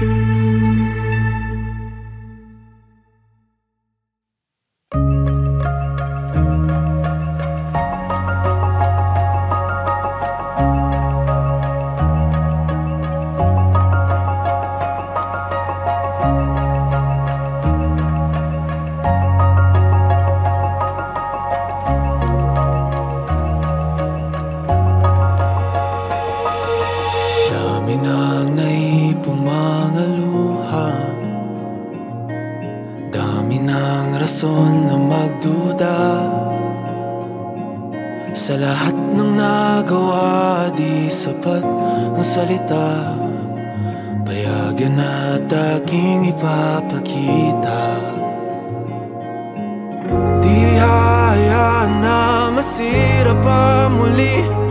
me. ng rason na magduda Sa lahat ng nagawa di sapat ang salita. Payagan na aking ipapakita. Di haya na masira pa muli.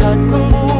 lahat ng buhay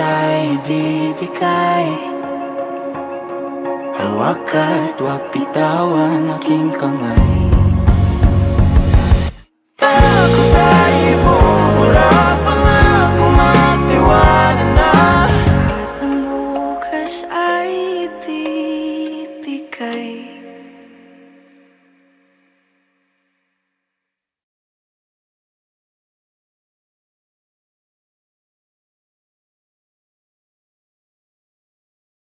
sa'y ibibigay Hawak at huwag bitawan aking kamay.